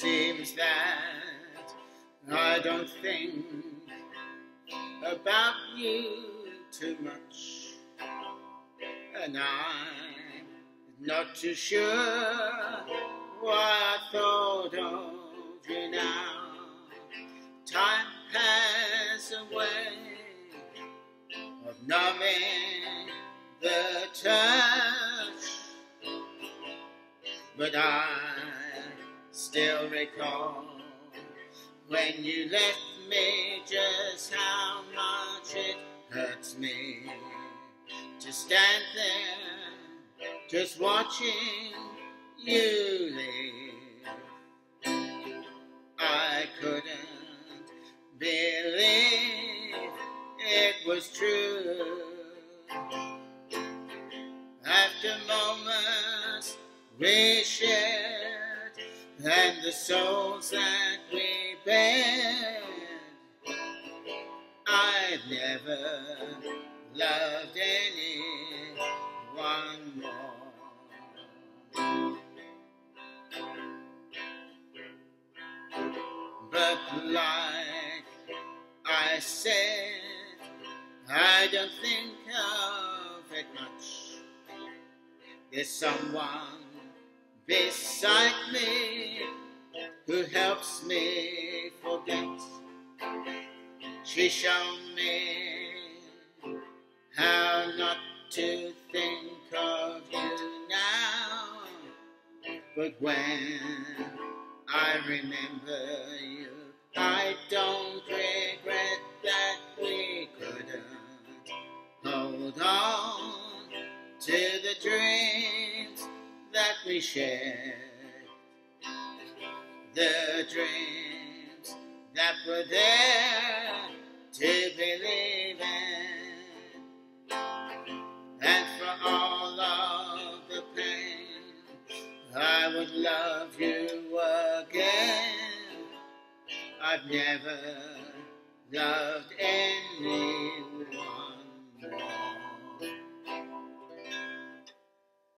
seems that I don't think about you too much, and I'm not too sure why I thought of you now. Time has a way of numbing the touch, but I still recall when you left me just how much it hurts me to stand there just watching you leave. I couldn't believe it was true. After moments we shared and the souls that we bared, I've never loved anyone more. But like I said, I don't think of it much. There's someone beside me She showed me how not to think of you now. But when I remember you, I don't regret that we couldn't hold on to the dreams that we shared. The dreams that were there to believe in. And for all of the pain, I would love you again. I've never loved anyone.